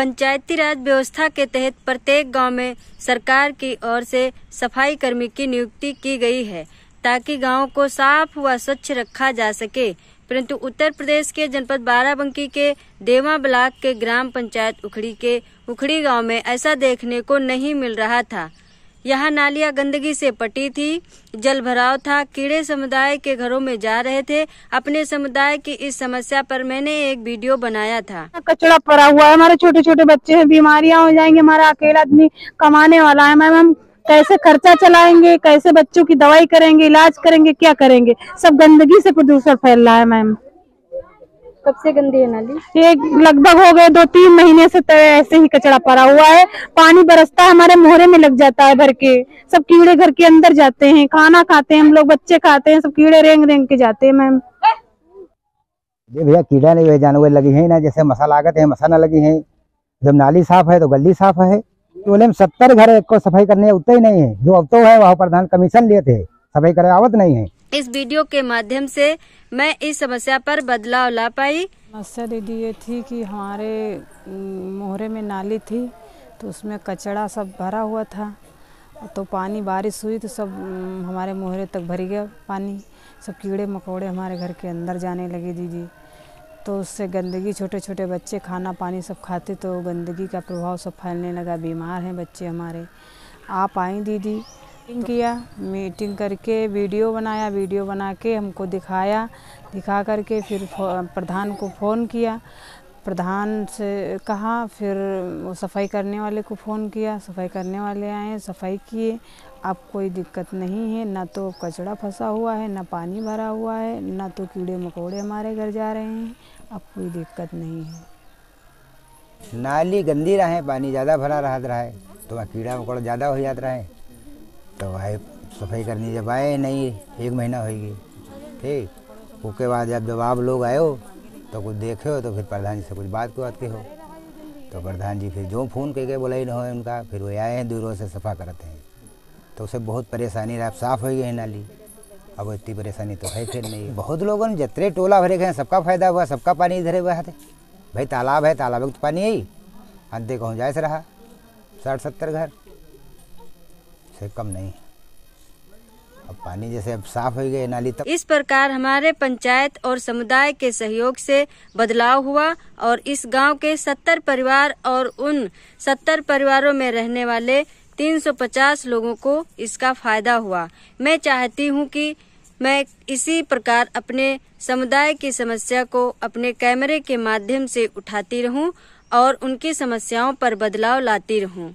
पंचायती राज व्यवस्था के तहत प्रत्येक गाँव में सरकार की ओर से सफ़ाई कर्मी की नियुक्ति की गई है, ताकि गाँव को साफ़ व स्वच्छ रखा जा सके। परंतु उत्तर प्रदेश के जनपद बाराबंकी के देवा ब्लॉक के ग्राम पंचायत उखड़ी के, उखड़ी गाँव में ऐसा देखने को नहीं मिल रहा था। यहाँ नालियाँ गंदगी से पटी थी। जल भराव था। कीड़े समुदाय के घरों में जा रहे थे। अपने समुदाय की इस समस्या पर मैंने एक वीडियो बनाया था। कचड़ा पड़ा हुआ है। हमारे छोटे छोटे बच्चे हैं। बीमारियाँ हो जाएँगे। हमारा अकेला आदमी कमाने वाला है। मैम, हम कैसे खर्चा चलाएँगे? कैसे बच्चों की दवाई करेंगे? इलाज करेंगे? क्या करेंगे? सब गंदगी से प्रदूषण फैल रहा है, मैम। कब से गंदी है नाली? ये लगभग हो गए दो तीन महीने से तो ऐसे ही कचरा पड़ा हुआ है। पानी बरसता है हमारे मोहरे में लग जाता है भर के। सब कीड़े घर के अंदर जाते हैं खाना खाते हैं हम लोग बच्चे खाते हैं सब कीड़े रेंग रेंग के जाते हैं मैम। ये भैया कीड़ा नहीं हुए जानवर लगी है ना जैसे मसा लागत है मसा न लगी है। जब नाली साफ़ है तो गली साफ़ है। तो बोले हम सत्तर घर को सफ़ाई करने उतने ही नहीं है। जो अब तो है वहाँ प्रधान कमीशन लिए थे। सफ़ाई करे आवत नहीं है। इस वीडियो के माध्यम से मैं इस समस्या पर बदलाव ला पाई। समस्या दीदी ये थी कि हमारे मोहरे में नाली थी तो उसमें कचड़ा सब भरा हुआ था। तो पानी, बारिश हुई तो सब हमारे मोहरे तक भर गया पानी। सब कीड़े मकोड़े हमारे घर के अंदर जाने लगे दीदी। तो उससे गंदगी छोटे छोटे बच्चे खाना, पानी सब खाते तो गंदगी का प्रभाव सब फैलने लगा। बीमार हैं बच्चे हमारे। आप आई दीदी। मीटिंग किया मीटिंग करके वीडियो बनाया वीडियो बना के हमको दिखाया, दिखा करके फिर प्रधान को फ़ोन किया। प्रधान से कहा, फिर वो सफ़ाई करने वाले को फ़ोन किया। सफ़ाई करने वाले आए, सफ़ाई किए। अब कोई दिक्कत नहीं है, ना तो कचड़ा फंसा हुआ है, ना पानी भरा हुआ है, ना तो कीड़े मकोड़े हमारे घर जा रहे हैं। अब कोई दिक्कत नहीं है। नाली गंदी रहे, पानी ज़्यादा भरा रहा है तो कीड़ा मकोड़ा ज़्यादा हो जाता रहे तो आए सफ़ाई करनी जब आए, नहीं, एक महीना होगी ठीक। उसके बाद जब जब आप लोग हो तो कुछ देखे हो तो फिर प्रधान जी से कुछ बात को बात के हो तो प्रधान जी फिर जो फ़ोन करके बोला ही न हो उनका, फिर वो आए हैं, दूरों से सफ़ा करते हैं। तो उसे बहुत परेशानी रहा साफ़ हो गई है नाली। अब इतनी परेशानी तो है फिर नहीं। बहुत लोगों ने जितने टोला भरे गए सबका फ़ायदा हुआ, सबका पानी इधर हुआ है। भाई तालाब है, तालाब तो पानी है ही। अंधे कहूँ जायस रहा? साठ सत्तर घर। से कम नहीं अब पानी जैसे अब साफ़ हो गए नाली तब इस प्रकार हमारे पंचायत और समुदाय के सहयोग से बदलाव हुआ और इस गाँव के सत्तर परिवार और उन सत्तर परिवारों में रहने वाले 350 लोगों को इसका फ़ायदा हुआ। मैं चाहती हूँ कि मैं इसी प्रकार अपने समुदाय की समस्या को अपने कैमरे के माध्यम से उठाती रहूँ और उनकी समस्याओं पर बदलाव लाती रहूँ।